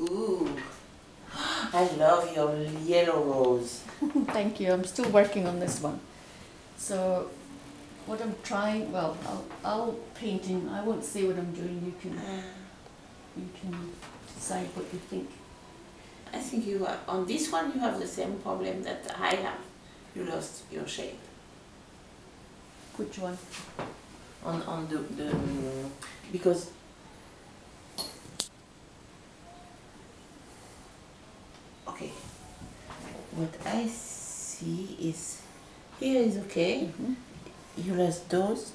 Ooh, I love your yellow rose. Thank you. I'm still working on this one. So, what I'm trying, well, I'll, I'll painting. I won't say what I'm doing. You can, you can decide what you think. I think you are, on this one you have the same problem that I have. You lost your shape. Which one? On, on the, the, because okay, what I see is here is okay. hmm You lost those,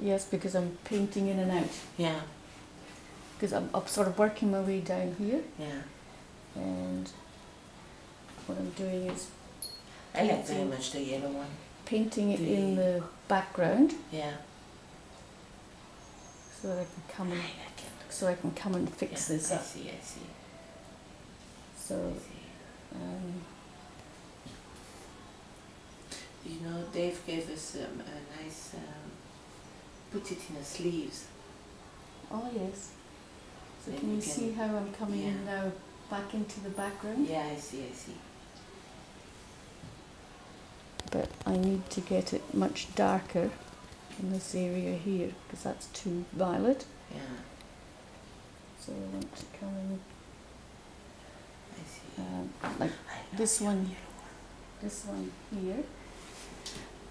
Yes, because I'm painting in and out. yeah, Because I'm, I'm sort of working my way down here, yeah. and what I'm doing is I like very much the yellow one. painting it in The- background Yeah, so that I can come I and like it. so I can come and fix Yeah, this I up. see, I see, So um, You know, Dave gave us um, a nice, um, put it in the sleeves. oh yes. So Then can you you can- see how I'm coming in now back into the background? Yeah, I see, I see. But I need to get it much darker in this area here because that's too violet. Yeah, So I want to come in I see. um, like I love this one. this one here.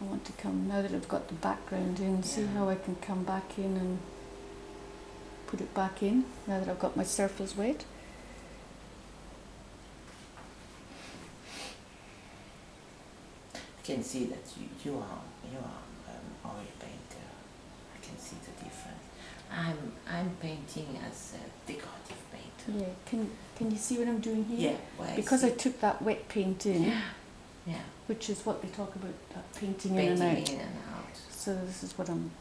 I want to come now that I've got the background in, see how I can come back in and put it back in now that I've got my surface wet. I can see that you, you are you are um, oil painter. I can see the difference. I'm I'm painting as a decorative painter. Yeah, can can you see what I'm doing here? Yeah, well, Because I see. took that wet paint in, yeah yeah which is what they talk about painting, painting in and out. in and out. So this is what I'm